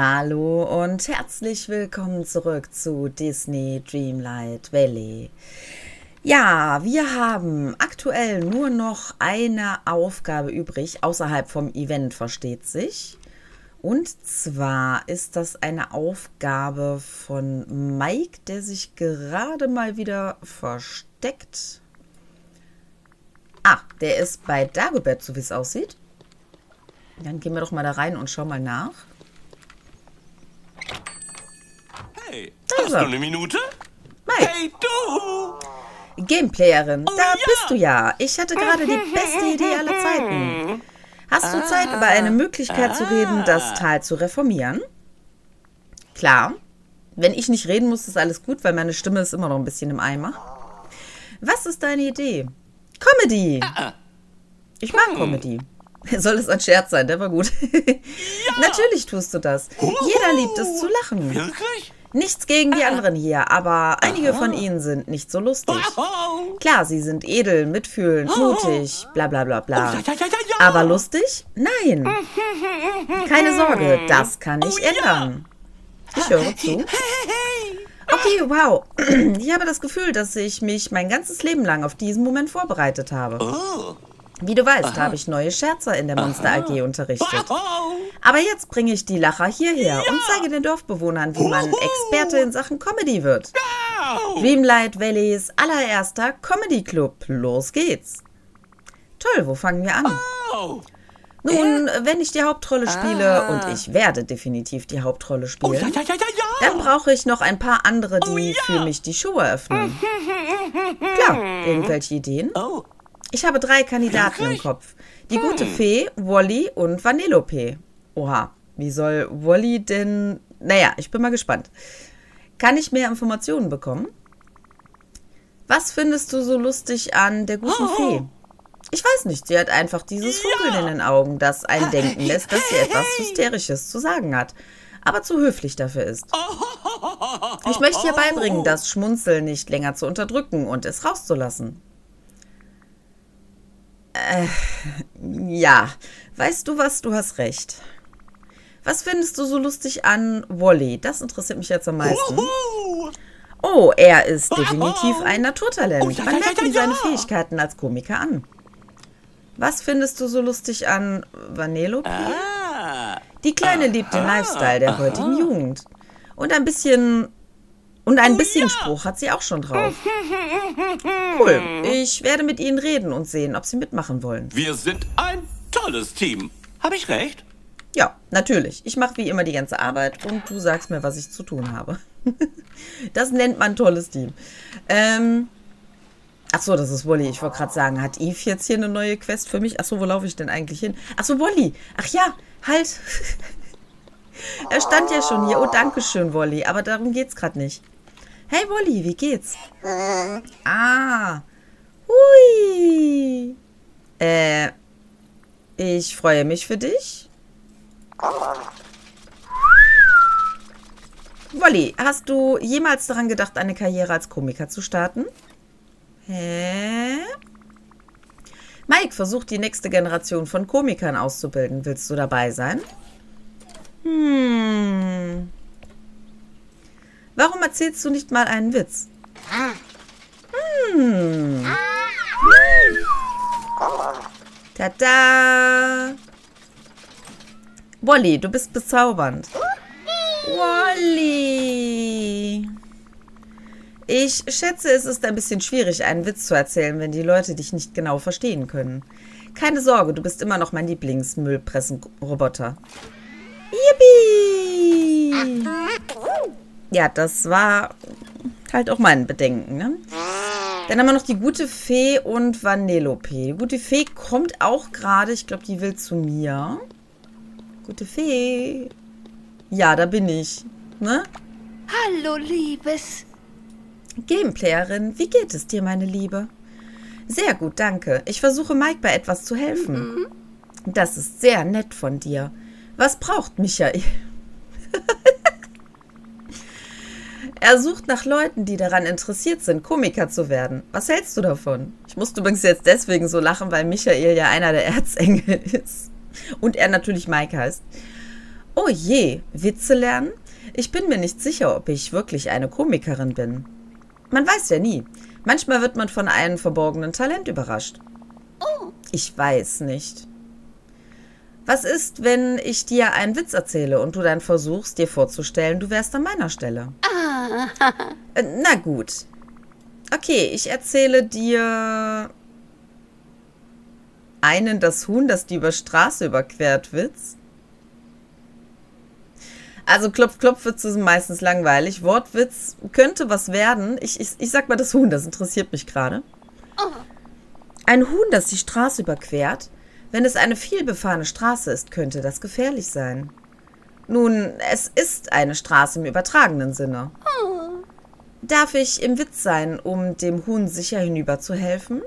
Hallo und herzlich willkommen zurück zu Disney Dreamlight Valley. Ja, wir haben aktuell nur noch eine Aufgabe übrig, außerhalb vom Event versteht sich. Und zwar ist das eine Aufgabe von Mike, der sich gerade mal wieder versteckt. Ah, der ist bei Dagobert, so wie es aussieht. Dann gehen wir doch mal da rein und schauen mal nach. Hey, Da hast du eine Minute? Mike. Hey, du! Gameplayerin, Oh, da ja. bist du ja. Ich hatte gerade die beste Idee aller Zeiten. Hast du Zeit, über eine Möglichkeit zu reden, das Tal zu reformieren? Klar. Wenn ich nicht reden muss, ist alles gut, weil meine Stimme ist immer noch ein bisschen im Eimer. Was ist deine Idee? Comedy! Ich mag Comedy. Soll es ein Scherz sein? Der war gut. Natürlich tust du das. Jeder liebt es zu lachen. Wirklich? Nichts gegen die anderen hier, aber einige von ihnen sind nicht so lustig. Oh, Klar, sie sind edel, mitfühlend, mutig, bla bla bla bla. ja. Aber lustig? Nein. Keine Sorge, das kann ich Oh, ändern. Ich höre zu. Okay, wow. Ich habe das Gefühl, dass ich mich mein ganzes Leben lang auf diesen Moment vorbereitet habe. Oh. Wie du weißt, habe ich neue Scherzer in der Monster AG unterrichtet. Oh. Aber jetzt bringe ich die Lacher hierher und zeige den Dorfbewohnern, wie man Experte in Sachen Comedy wird. Au. Dreamlight Valleys allererster Comedy Club. Los geht's. Toll, wo fangen wir an? Oh. Nun, wenn ich die Hauptrolle spiele, und ich werde definitiv die Hauptrolle Oh, ja, spielen, ja, ja, ja, ja. dann brauche ich noch ein paar andere, die ja. für mich die Show eröffnen. Klar, irgendwelche Ideen? Oh. Ich habe drei Kandidaten im? Kopf. Die gute Fee, Wally und Vanellope. Oha, wie soll Wally denn... Naja, ich bin mal gespannt. Kann ich mehr Informationen bekommen? Was findest du so lustig an der guten Oh. Fee? Ich weiß nicht, sie hat einfach dieses Funkeln in den Augen, das einen denken lässt, dass sie etwas Hysterisches zu sagen hat, aber zu höflich dafür ist. Ich möchte ihr beibringen, das Schmunzeln nicht länger zu unterdrücken und es rauszulassen. Äh, ja, weißt du was, du hast recht. Was findest du so lustig an Wally? Das interessiert mich jetzt am meisten. Oh. Oh, er ist definitiv ein Naturtalent. Oh, ja, Man ja, merkt ja, ihm seine. Fähigkeiten als Komiker an. Was findest du so lustig an Vanellope? Ah. Die Kleine liebt den Lifestyle der heutigen Jugend. Und ein bisschen. Und ein bisschen Spruch hat sie auch schon drauf. Cool. Ich werde mit ihnen reden und sehen, ob sie mitmachen wollen. Wir sind ein tolles Team. Habe ich recht? Ja, natürlich. Ich mache wie immer die ganze Arbeit und du sagst mir, was ich zu tun habe. das nennt man tolles Team. Ähm. Ach so, das ist Wally. Ich wollte gerade sagen, hat Eve jetzt hier eine neue Quest für mich? Ach so, wo laufe ich denn eigentlich hin? Ach so, Wally. Ach ja, halt. er stand ja schon hier. Oh, danke schön, Wally. Aber darum geht's gerade nicht. Hey, Wally, wie geht's? Ah. Hui. Äh. Ich freue mich für dich. Wolli, hast du jemals daran gedacht, eine Karriere als Komiker zu starten? Hä? Mike versucht, die nächste Generation von Komikern auszubilden. Willst du dabei sein? Hm. Warum erzählst du nicht mal einen Witz? Hm. Tada! Wolli, du bist bezaubernd. Wolli! Ich schätze, es ist ein bisschen schwierig, einen Witz zu erzählen, wenn die Leute dich nicht genau verstehen können. Keine Sorge, du bist immer noch mein Lieblingsmüllpressenroboter. Yippie! Ja, das war halt auch mein Bedenken, ne? Dann haben wir noch die gute Fee und Vanellope. Die gute Fee kommt auch gerade. Ich glaube, die will zu mir. Gute Fee. Ja, da bin ich. Ne? Hallo, Liebes. Gameplayerin, wie geht es dir, meine Liebe? Sehr gut, danke. Ich versuche Mike bei etwas zu helfen. Das ist sehr nett von dir. Was braucht Michael? er sucht nach Leuten, die daran interessiert sind, Komiker zu werden. Was hältst du davon? Ich musste übrigens jetzt deswegen so lachen, weil Michael ja einer der Erzengel ist. Und er natürlich Mike heißt. Oh je, Witze lernen? Ich bin mir nicht sicher, ob ich wirklich eine Komikerin bin. Man weiß ja nie. Manchmal wird man von einem verborgenen Talent überrascht. Ich weiß nicht. Was ist, wenn ich dir einen Witz erzähle und du dann versuchst, dir vorzustellen, du wärst an meiner Stelle? Äh, Na gut. Okay, ich erzähle dir einen das Huhn, das die über Straße überquert Witz. Also Klopf, Klopfwitze sind meistens langweilig. Wortwitz könnte was werden. Ich, ich, ich sag mal das Huhn, das interessiert mich gerade. Ein Huhn, das die Straße überquert. Wenn es eine vielbefahrene Straße ist, könnte das gefährlich sein. Nun, es ist eine Straße im übertragenen Sinne. Darf ich im Witz sein, um dem Huhn sicher hinüber zu helfen?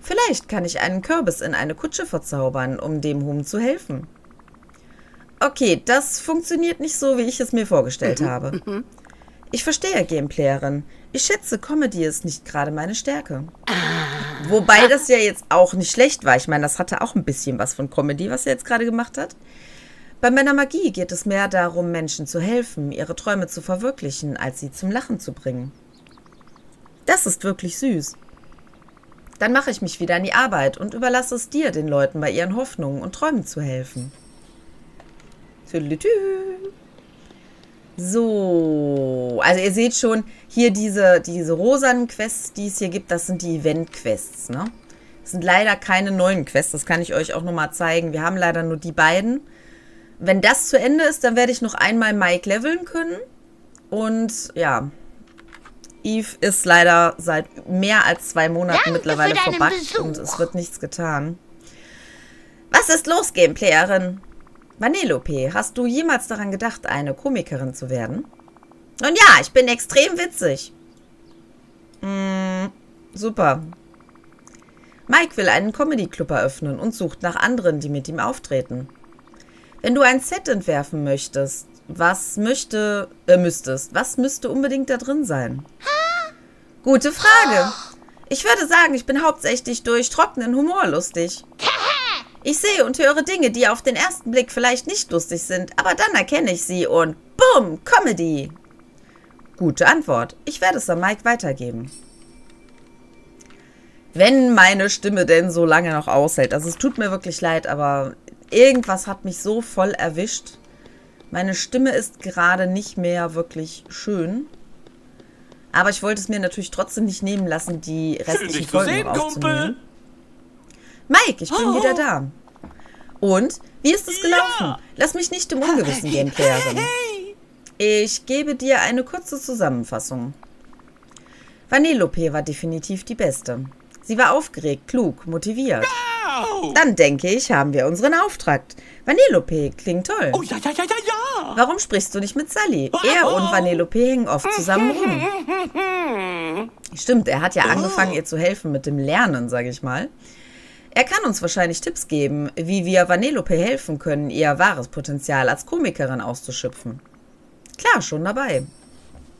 Vielleicht kann ich einen Kürbis in eine Kutsche verzaubern, um dem Huhn zu helfen. Okay, das funktioniert nicht so, wie ich es mir vorgestellt habe. Ich verstehe, Gameplayerin. Ich schätze, Comedy ist nicht gerade meine Stärke. Wobei das ja jetzt auch nicht schlecht war. Ich meine, das hatte auch ein bisschen was von Comedy, was er jetzt gerade gemacht hat. Bei meiner Magie geht es mehr darum, Menschen zu helfen, ihre Träume zu verwirklichen, als sie zum Lachen zu bringen. Das ist wirklich süß. Dann mache ich mich wieder an die Arbeit und überlasse es dir, den Leuten bei ihren Hoffnungen und Träumen zu helfen. Tüdelitü. So, also ihr seht schon, hier diese, diese rosanen Quests, die es hier gibt, das sind die Event-Quests, ne? Das sind leider keine neuen Quests, das kann ich euch auch nochmal zeigen. Wir haben leider nur die beiden. Wenn das zu Ende ist, dann werde ich noch einmal Mike leveln können. Und ja, Eve ist leider seit mehr als zwei Monaten Danke mittlerweile verbuggt und es wird nichts getan. Was ist los, Gameplayerin? Vanellope, hast du jemals daran gedacht, eine Komikerin zu werden? Und ja, ich bin extrem witzig. Mm, super. Mike will einen Comedy-Club eröffnen und sucht nach anderen, die mit ihm auftreten. Wenn du ein Set entwerfen möchtest, was möchte, äh, müsstest, was müsste unbedingt da drin sein? Gute Frage. Ich würde sagen, ich bin hauptsächlich durch trockenen Humor lustig. Ich sehe und höre Dinge, die auf den ersten Blick vielleicht nicht lustig sind, aber dann erkenne ich sie und BUM, Comedy. Gute Antwort. Ich werde es an Mike weitergeben. Wenn meine Stimme denn so lange noch aushält. Also es tut mir wirklich leid, aber irgendwas hat mich so voll erwischt. Meine Stimme ist gerade nicht mehr wirklich schön. Aber ich wollte es mir natürlich trotzdem nicht nehmen lassen, die Schön, restlichen zu Folgen sehen, aufzunehmen. Kumpel. Mike, ich bin Oh. wieder da. Und? Wie ist es gelaufen? Ja. Lass mich nicht im Ungewissen gehen, Clairein. Hey! Ich gebe dir eine kurze Zusammenfassung. Vanellope war definitiv die Beste. Sie war aufgeregt, klug, motiviert. Au! Dann denke ich, haben wir unseren Auftrag. Vanellope klingt toll. Oh ja, ja, ja, ja, ja! Warum sprichst du nicht mit Sally? Er und Vanellope hängen oft zusammen rum. Stimmt, er hat ja angefangen, ihr zu helfen mit dem Lernen, sage ich mal. Er kann uns wahrscheinlich Tipps geben, wie wir Vanellope helfen können, ihr wahres Potenzial als Komikerin auszuschöpfen. Klar, schon dabei.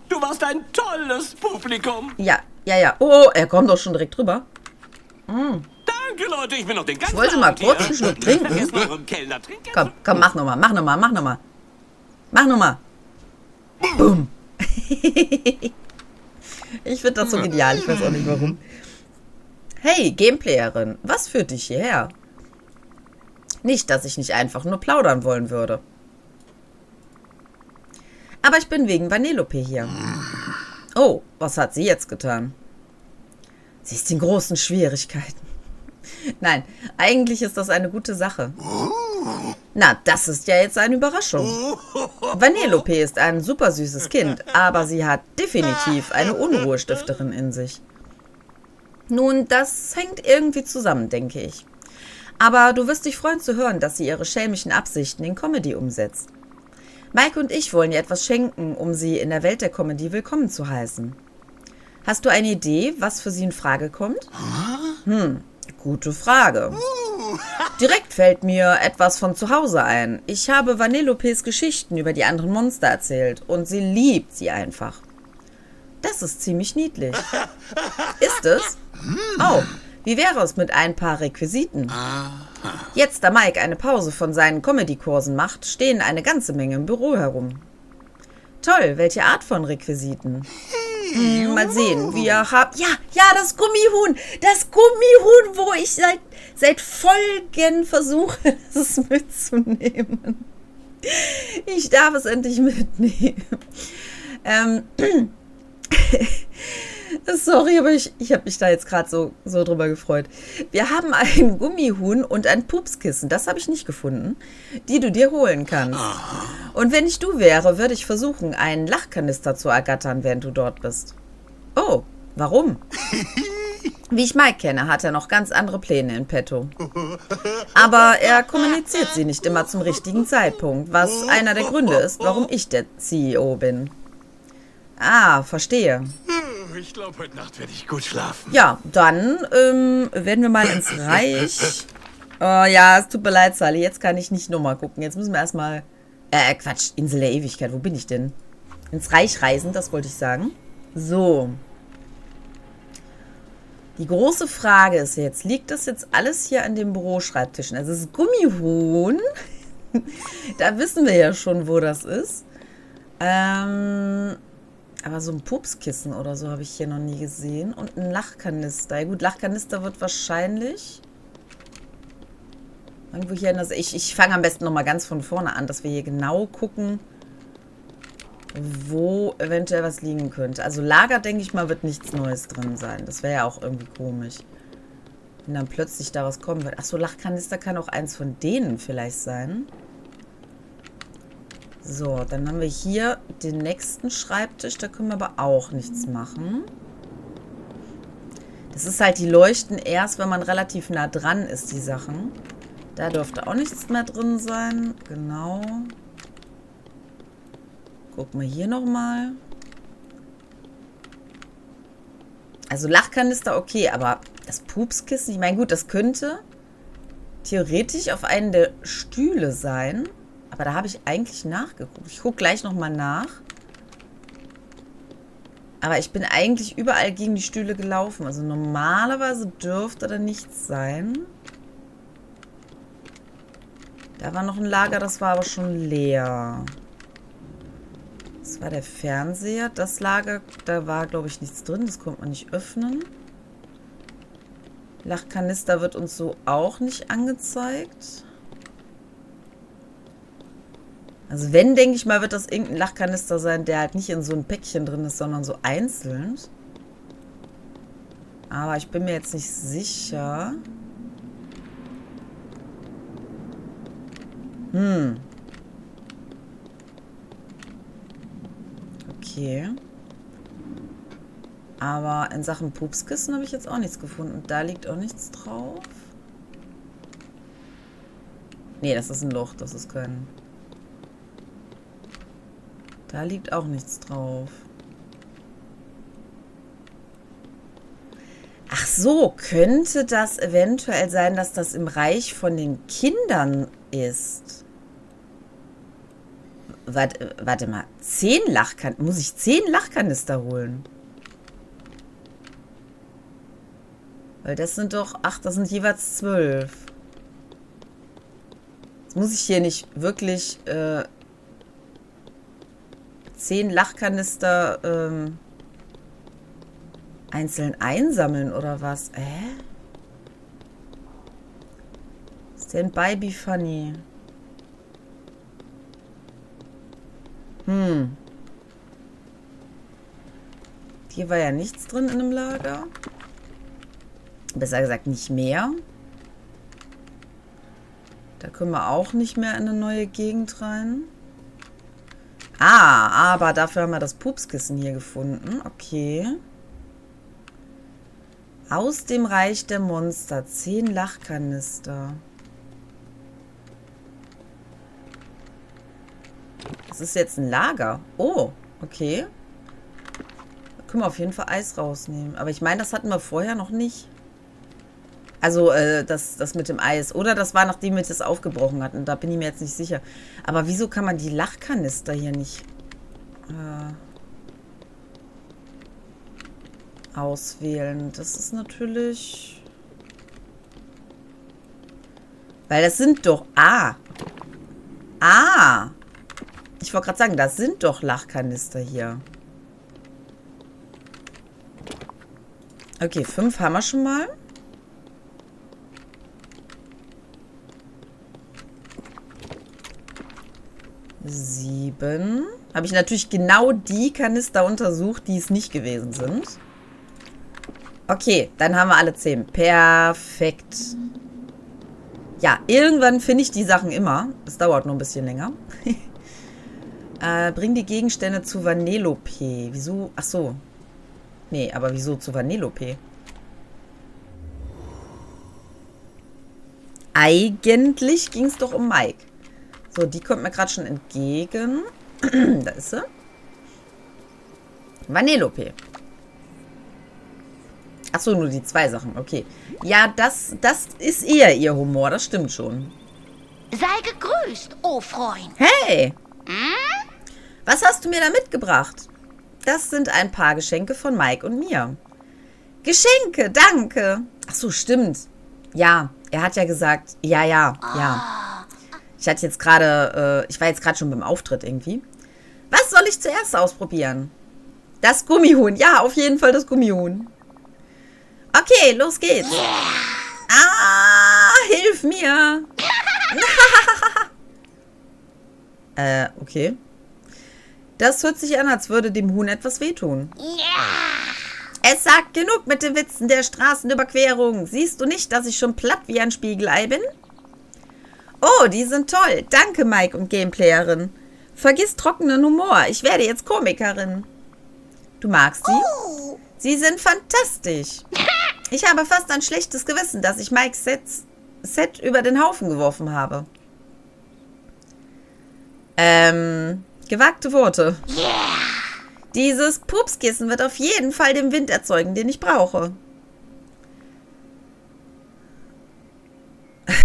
Du warst ein tolles Publikum. Ja, ja, ja. Oh, er kommt doch schon direkt rüber. Danke, Leute, ich bin noch den ganzen Ich wollte mal kurz einen Schluck trinken. Komm, komm, mach nochmal, mach nochmal, mach nochmal. Mach nochmal. Boom. ich finde das so genial, ich weiß auch nicht warum. Hey, Gameplayerin, was führt dich hierher? Nicht, dass ich nicht einfach nur plaudern wollen würde. Aber ich bin wegen Vanellope hier. Oh, was hat sie jetzt getan? Sie ist in großen Schwierigkeiten. Nein, eigentlich ist das eine gute Sache. Na, das ist ja jetzt eine Überraschung. Vanellope ist ein super süßes Kind, aber sie hat definitiv eine Unruhestifterin in sich. Nun, das hängt irgendwie zusammen, denke ich. Aber du wirst dich freuen zu hören, dass sie ihre schelmischen Absichten in Comedy umsetzt. Mike und ich wollen ihr etwas schenken, um sie in der Welt der Comedy willkommen zu heißen. Hast du eine Idee, was für sie in Frage kommt? Hm, gute Frage. Direkt fällt mir etwas von zu Hause ein. Ich habe Vanellopes Geschichten über die anderen Monster erzählt und sie liebt sie einfach. Das ist ziemlich niedlich. Ist es? Oh, wie wäre es mit ein paar Requisiten? Jetzt, da Mike eine Pause von seinen Comedy-Kursen macht, stehen eine ganze Menge im Büro herum. Toll, welche Art von Requisiten? Hm, mal sehen, wir haben... Ja, ja, das Gummihuhn! Das Gummihuhn, wo ich seit, seit Folgen versuche, es mitzunehmen. Ich darf es endlich mitnehmen. Ähm... Sorry, aber ich, ich habe mich da jetzt gerade so, so drüber gefreut. Wir haben ein Gummihuhn und ein Pupskissen, das habe ich nicht gefunden, die du dir holen kannst. Und wenn ich du wäre, würde ich versuchen, einen Lachkanister zu ergattern, während du dort bist. Oh, warum? Wie ich Mike kenne, hat er noch ganz andere Pläne in petto. Aber er kommuniziert sie nicht immer zum richtigen Zeitpunkt, was einer der Gründe ist, warum ich der CEO bin. Ah, verstehe. Ich glaube, heute Nacht werde ich gut schlafen. Ja, dann ähm, werden wir mal ins Reich. Oh ja, es tut mir leid, Sally. Jetzt kann ich nicht nochmal gucken. Jetzt müssen wir erstmal. Äh, Quatsch, Insel der Ewigkeit. Wo bin ich denn? Ins Reich reisen, das wollte ich sagen. So. Die große Frage ist jetzt, liegt das jetzt alles hier an den Büroschreibtischen? Also das Gummihuhn, da wissen wir ja schon, wo das ist. Ähm, aber so ein Pupskissen oder so habe ich hier noch nie gesehen. Und ein Lachkanister. Ja gut, Lachkanister wird wahrscheinlich... Irgendwo hier in das... Ich, ich fange am besten nochmal ganz von vorne an, dass wir hier genau gucken, wo eventuell was liegen könnte. Also Lager, denke ich mal, wird nichts Neues drin sein. Das wäre ja auch irgendwie komisch. Wenn dann plötzlich da was kommen wird. Achso, Lachkanister kann auch eins von denen vielleicht sein. So, dann haben wir hier den nächsten Schreibtisch. Da können wir aber auch nichts machen. Das ist halt, die leuchten erst, wenn man relativ nah dran ist, die Sachen. Da dürfte auch nichts mehr drin sein. Genau. Gucken wir hier nochmal. Also Lachkanister okay, aber das Pupskissen, ich meine, gut, das könnte theoretisch auf einen der Stühle sein. Aber da habe ich eigentlich nachgeguckt. Ich gucke gleich nochmal nach. Aber ich bin eigentlich überall gegen die Stühle gelaufen. Also normalerweise dürfte da nichts sein. Da war noch ein Lager, das war aber schon leer. Das war der Fernseher. Das Lager, da war, glaube ich, nichts drin. Das konnte man nicht öffnen. Lachkanister wird uns so auch nicht angezeigt. Also wenn, denke ich mal, wird das irgendein Lachkanister sein, der halt nicht in so ein Päckchen drin ist, sondern so einzeln. Aber ich bin mir jetzt nicht sicher. Hm. Okay. Aber in Sachen Pupskissen habe ich jetzt auch nichts gefunden. Da liegt auch nichts drauf. Nee, das ist ein Loch. Das ist kein... Da liegt auch nichts drauf. Ach so, könnte das eventuell sein, dass das im Reich von den Kindern ist? Warte, warte mal, zehn Lachkanister, muss ich zehn Lachkanister holen? Weil das sind doch, ach, das sind jeweils zwölf. Jetzt muss ich hier nicht wirklich äh, zehn Lachkanister ähm, einzeln einsammeln oder was? Äh? Stand by be funny. Hm. Hier war ja nichts drin in dem Lager. Besser gesagt nicht mehr. Da können wir auch nicht mehr in eine neue Gegend rein. Ah, aber dafür haben wir das Pupskissen hier gefunden. Okay. Aus dem Reich der Monster. Zehn Lachkanister. Das ist jetzt ein Lager. Oh, okay. Da können wir auf jeden Fall Eis rausnehmen. Aber ich meine, das hatten wir vorher noch nicht. Also äh, das, das mit dem Eis. Oder das war, nachdem wir das aufgebrochen hatten. Da bin ich mir jetzt nicht sicher. Aber wieso kann man die Lachkanister hier nicht äh, auswählen? Das ist natürlich... Weil das sind doch... Ah. Ah. Ich wollte gerade sagen, das sind doch Lachkanister hier. Okay, fünf haben wir schon mal. Sieben. Habe ich natürlich genau die Kanister untersucht, die es nicht gewesen sind. Okay, dann haben wir alle zehn. Perfekt. Ja, irgendwann finde ich die Sachen immer. Es dauert nur ein bisschen länger. äh, bring die Gegenstände zu Vanellope. Wieso? Ach so. Nee, aber wieso zu Vanellope? Eigentlich ging es doch um Mike. So, die kommt mir gerade schon entgegen. da ist sie. Vanellope. Achso, nur die zwei Sachen. Okay. Ja, das, das ist eher ihr Humor. Das stimmt schon. Sei gegrüßt, oh Freund. Hey! Was hast du mir da mitgebracht? Das sind ein paar Geschenke von Mike und mir. Geschenke, danke. Achso, stimmt. Ja, er hat ja gesagt, ja, ja, ja. Ich hatte jetzt gerade, äh, ich war jetzt gerade schon beim Auftritt irgendwie. Was soll ich zuerst ausprobieren? Das Gummihuhn. Ja, auf jeden Fall das Gummihuhn. Okay, los geht's. Ah, hilf mir. äh, okay. Das hört sich an, als würde dem Huhn etwas wehtun. Es sagt genug mit den Witzen der Straßenüberquerung. Siehst du nicht, dass ich schon platt wie ein Spiegelei bin? Oh, die sind toll. Danke, Mike und Gameplayerin. Vergiss trockenen Humor. Ich werde jetzt Komikerin. Du magst sie? Oh. Sie sind fantastisch. Ich habe fast ein schlechtes Gewissen, dass ich Mikes Sets, Set über den Haufen geworfen habe. Ähm, gewagte Worte. Yeah. Dieses Pupskissen wird auf jeden Fall den Wind erzeugen, den ich brauche.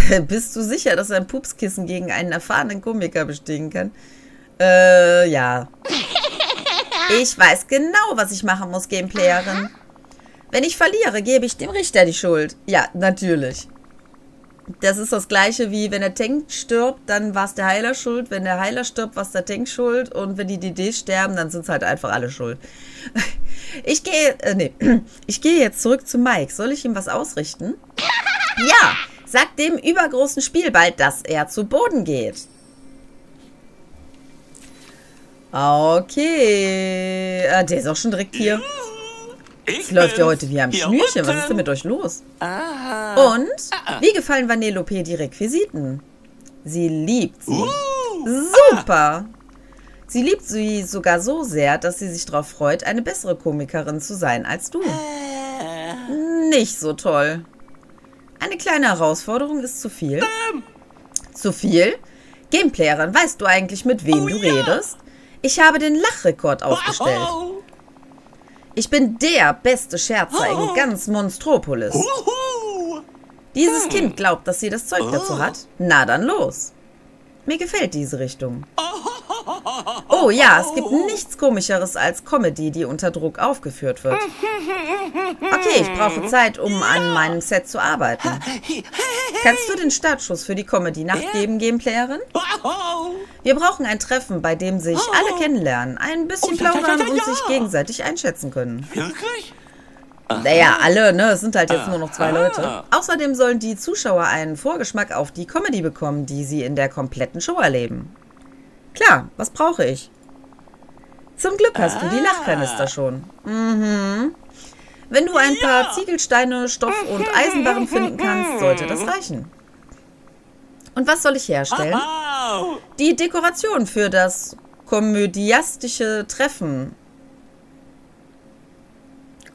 Bist du sicher, dass ein Pupskissen gegen einen erfahrenen Komiker bestehen kann? Äh, ja. Ich weiß genau, was ich machen muss, Gameplayerin. Wenn ich verliere, gebe ich dem Richter die Schuld. Ja, natürlich. Das ist das gleiche wie, wenn der Tank stirbt, dann war es der Heiler schuld. Wenn der Heiler stirbt, war es der Tank schuld. Und wenn die DDs sterben, dann sind es halt einfach alle schuld. Ich gehe, äh, nee, ich gehe jetzt zurück zu Mike. Soll ich ihm was ausrichten? Ja, Sag dem übergroßen Spielball, dass er zu Boden geht. Okay. Ah, der ist auch schon direkt hier. Es läuft ja heute wie am Schnürchen. Was ist denn mit euch los? Und wie gefallen Vanellope die Requisiten? Sie liebt sie. Uh. Super. Sie liebt sie sogar so sehr, dass sie sich darauf freut, eine bessere Komikerin zu sein als du. Äh. Nicht so toll. Eine kleine Herausforderung ist zu viel. Ähm. Zu viel? Gameplayerin, weißt du eigentlich, mit wem oh, du ja. redest? Ich habe den Lachrekord aufgestellt. Wow. Ich bin der beste Scherzer oh. in ganz Monstropolis. Dieses hm. Kind glaubt, dass sie das Zeug dazu oh. hat. Na dann los. Mir gefällt diese Richtung. Oh ja, es gibt nichts Komischeres als Comedy, die unter Druck aufgeführt wird. Okay, ich brauche Zeit, um an meinem Set zu arbeiten. Kannst du den Startschuss für die Comedy nachgeben, Gameplayerin? Wir brauchen ein Treffen, bei dem sich alle kennenlernen, ein bisschen plaudern und sich gegenseitig einschätzen können. Wirklich? Naja, alle, ne? Es sind halt jetzt nur noch zwei Leute. Außerdem sollen die Zuschauer einen Vorgeschmack auf die Comedy bekommen, die sie in der kompletten Show erleben. Klar, was brauche ich? Zum Glück hast du die ah. Lachkanister schon. Mhm. Wenn du ein paar Ziegelsteine, Stoff und Eisenbarren finden kannst, sollte das reichen. Und was soll ich herstellen? Die Dekoration für das komödiastische Treffen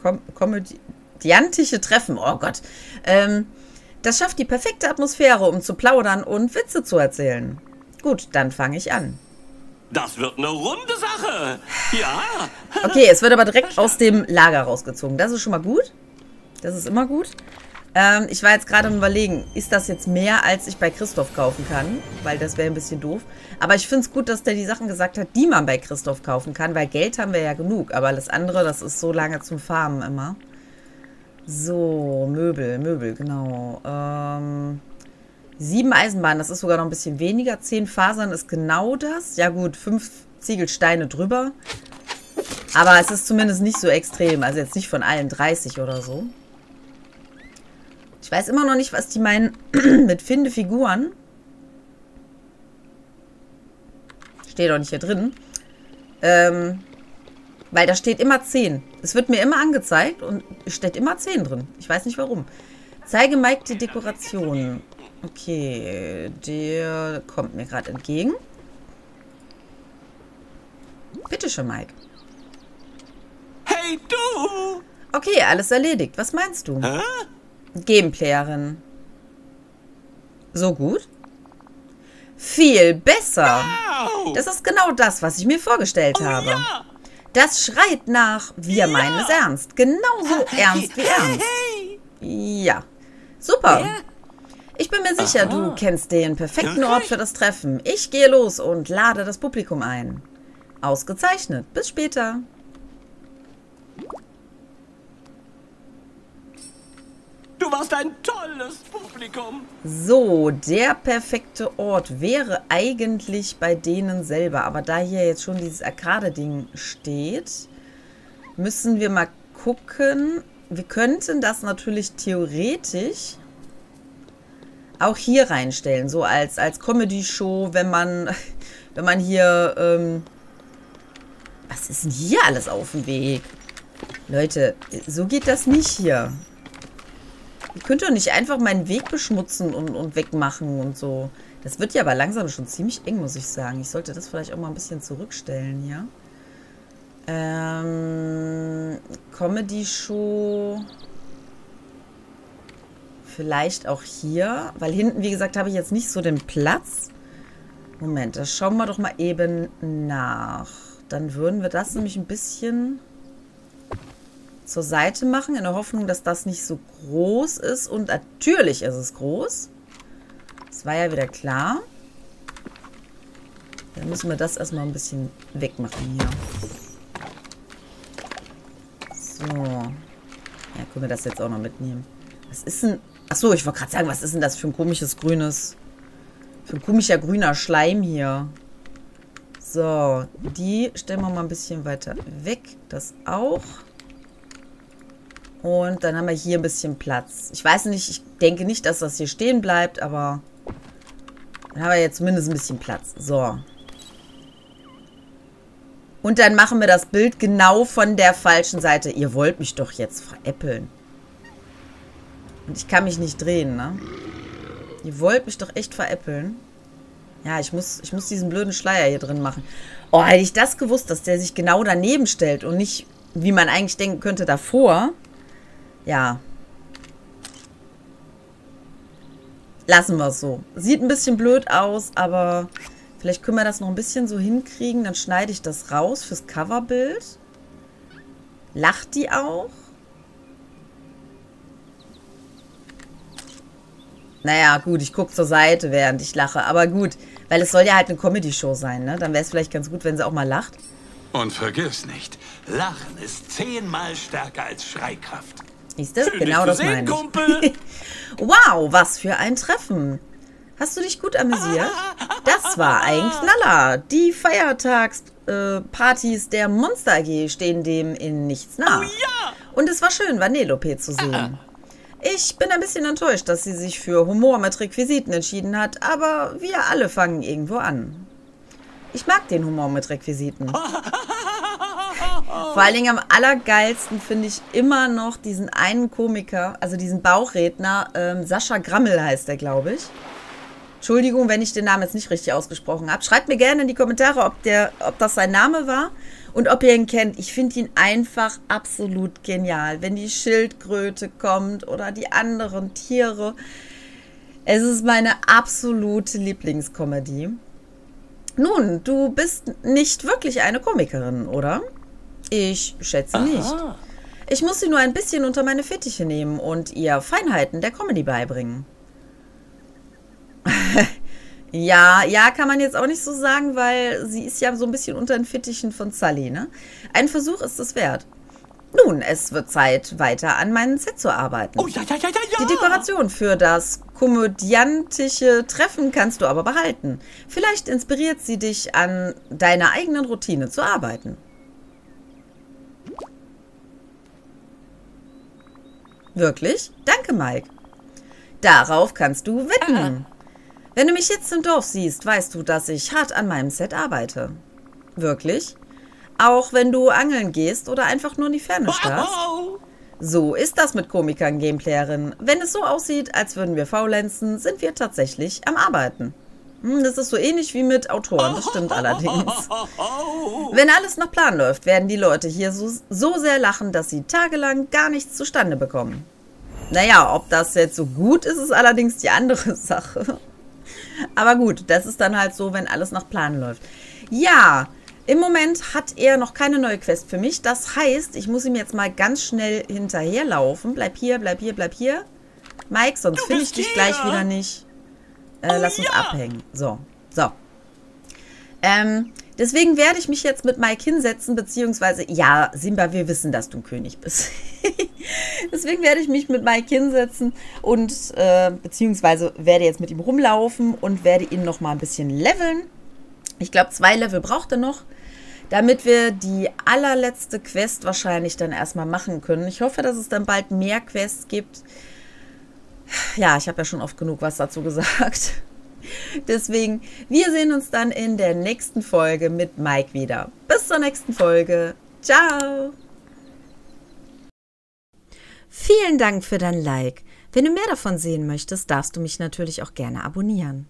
kom komödiantische Treffen. Oh Gott. Ähm, das schafft die perfekte Atmosphäre, um zu plaudern und Witze zu erzählen. Gut, dann fange ich an. Das wird eine runde Sache. Ja. Okay, es wird aber direkt aus dem Lager rausgezogen. Das ist schon mal gut. Das ist immer gut. Ähm, ich war jetzt gerade am überlegen, ist das jetzt mehr, als ich bei Christoph kaufen kann? Weil das wäre ein bisschen doof. Aber ich finde es gut, dass der die Sachen gesagt hat, die man bei Christoph kaufen kann, weil Geld haben wir ja genug. Aber das andere, das ist so lange zum Farmen immer. So, Möbel, Möbel, genau. Ähm, Sieben Eisenbahnen, das ist sogar noch ein bisschen weniger. Zehn Fasern ist genau das. Ja gut, fünf Ziegelsteine drüber. Aber es ist zumindest nicht so extrem. Also jetzt nicht von allen 30 oder so. Ich weiß immer noch nicht, was die meinen mit finde Figuren. Steht doch nicht hier drin. Ähm, weil da steht immer 10. Es wird mir immer angezeigt und steht immer 10 drin. Ich weiß nicht warum. Zeige Mike die Dekoration. Okay, der kommt mir gerade entgegen. Bitte schön, Mike. Hey, du! Okay, alles erledigt. Was meinst du? Hä? Gameplayerin. So gut? Viel besser. Au! Das ist genau das, was ich mir vorgestellt habe. Ja! Das schreit nach, wir meinen es ernst. Genauso ernst wie ernst. Hey! Ja. Super. Ja. Ich bin mir sicher, du kennst den perfekten Ort für das Treffen. Ich gehe los und lade das Publikum ein. Ausgezeichnet. Bis später. Du warst ein tolles Publikum. So, der perfekte Ort wäre eigentlich bei denen selber. Aber da hier jetzt schon dieses Arcade-Ding steht, müssen wir mal gucken. Wir könnten das natürlich theoretisch auch hier reinstellen. So als, als Comedy-Show, wenn man, wenn man hier... Ähm, was ist denn hier alles auf dem Weg? Leute, so geht das nicht hier. Ihr könnt doch nicht einfach meinen Weg beschmutzen und, und wegmachen und so. Das wird ja aber langsam schon ziemlich eng, muss ich sagen. Ich sollte das vielleicht auch mal ein bisschen zurückstellen hier. Ähm, Comedy-Show. Vielleicht auch hier. Weil hinten, wie gesagt, habe ich jetzt nicht so den Platz. Moment, das schauen wir doch mal eben nach. Dann würden wir das nämlich ein bisschen zur Seite machen, in der Hoffnung, dass das nicht so groß ist. Und natürlich ist es groß. Das war ja wieder klar. Dann müssen wir das erstmal ein bisschen wegmachen hier. So. Ja, können wir das jetzt auch noch mitnehmen. Was ist denn... Achso, ich wollte gerade sagen, was ist denn das für ein komisches grünes... Für ein komischer grüner Schleim hier. So, die stellen wir mal ein bisschen weiter weg. Das auch. Und dann haben wir hier ein bisschen Platz. Ich weiß nicht, ich denke nicht, dass das hier stehen bleibt, aber dann haben wir jetzt zumindest ein bisschen Platz. So. Und dann machen wir das Bild genau von der falschen Seite. Ihr wollt mich doch jetzt veräppeln. Und ich kann mich nicht drehen, ne? Ihr wollt mich doch echt veräppeln. Ja, ich muss, ich muss diesen blöden Schleier hier drin machen. Oh, hätte ich das gewusst, dass der sich genau daneben stellt und nicht, wie man eigentlich denken könnte, davor. Ja. Lassen wir es so. Sieht ein bisschen blöd aus, aber vielleicht können wir das noch ein bisschen so hinkriegen. Dann schneide ich das raus fürs Coverbild. Lacht die auch? Naja, gut, ich gucke zur Seite, während ich lache. Aber gut, weil es soll ja halt eine Comedy-Show sein, ne? Dann wäre es vielleicht ganz gut, wenn sie auch mal lacht. Und vergiss nicht, Lachen ist zehnmal stärker als Schreikraft. Siehst du? Schön, Genau das sehen, meine ich. Wow, was für ein Treffen. Hast du dich gut amüsiert? Das war ein Knaller. Die Feiertagspartys äh, der Monster AG stehen dem in nichts nach. Oh ja! Und es war schön, Vanellope zu sehen. Ich bin ein bisschen enttäuscht, dass sie sich für Humor mit Requisiten entschieden hat, aber wir alle fangen irgendwo an. Ich mag den Humor mit Requisiten. Vor allen Dingen am allergeilsten finde ich immer noch diesen einen Komiker, also diesen Bauchredner, ähm, Sascha Grammel heißt er, glaube ich. Entschuldigung, wenn ich den Namen jetzt nicht richtig ausgesprochen habe. Schreibt mir gerne in die Kommentare, ob, der, ob das sein Name war und ob ihr ihn kennt. Ich finde ihn einfach absolut genial. Wenn die Schildkröte kommt oder die anderen Tiere. Es ist meine absolute Lieblingskomödie. Nun, du bist nicht wirklich eine Komikerin, oder? Ich schätze nicht. Ich muss sie nur ein bisschen unter meine Fittiche nehmen und ihr Feinheiten der Comedy beibringen. Ja, ja, kann man jetzt auch nicht so sagen, weil sie ist ja so ein bisschen unter den Fittichen von Sully, ne? Ein Versuch ist es wert. Nun, es wird Zeit, weiter an meinem Set zu arbeiten. Oh ja, ja, ja, ja, ja. Die Dekoration für das komödiantische Treffen kannst du aber behalten. Vielleicht inspiriert sie dich an deiner eigenen Routine zu arbeiten. Wirklich? Danke, Mike. Darauf kannst du wetten. Wenn du mich jetzt im Dorf siehst, weißt du, dass ich hart an meinem Set arbeite. Wirklich? Auch wenn du angeln gehst oder einfach nur in die Ferne starrst? So ist das mit Komikern, Gameplayerinnen. Wenn es so aussieht, als würden wir faulenzen, sind wir tatsächlich am Arbeiten. Hm, Das ist so ähnlich wie mit Autoren, das stimmt allerdings. Wenn alles nach Plan läuft, werden die Leute hier so, so sehr lachen, dass sie tagelang gar nichts zustande bekommen. Naja, ob das jetzt so gut ist, ist allerdings die andere Sache. Aber gut, das ist dann halt so, wenn alles nach Plan läuft. Ja, im Moment hat er noch keine neue Quest für mich. Das heißt, ich muss ihm jetzt mal ganz schnell hinterherlaufen. Bleib hier, bleib hier, bleib hier. Mike, sonst finde ich dich gleich wieder nicht. Äh, lass uns abhängen. So, so. Ähm, deswegen werde ich mich jetzt mit Mike hinsetzen, beziehungsweise, ja, Simba, wir wissen, dass du ein König bist. deswegen werde ich mich mit Mike hinsetzen und, äh, beziehungsweise werde jetzt mit ihm rumlaufen und werde ihn noch mal ein bisschen leveln. Ich glaube, zwei Level braucht er noch, damit wir die allerletzte Quest wahrscheinlich dann erstmal machen können. Ich hoffe, dass es dann bald mehr Quests gibt. Ja, ich habe ja schon oft genug was dazu gesagt. Deswegen, wir sehen uns dann in der nächsten Folge mit Mike wieder. Bis zur nächsten Folge. Ciao. Vielen Dank für dein Like. Wenn du mehr davon sehen möchtest, darfst du mich natürlich auch gerne abonnieren.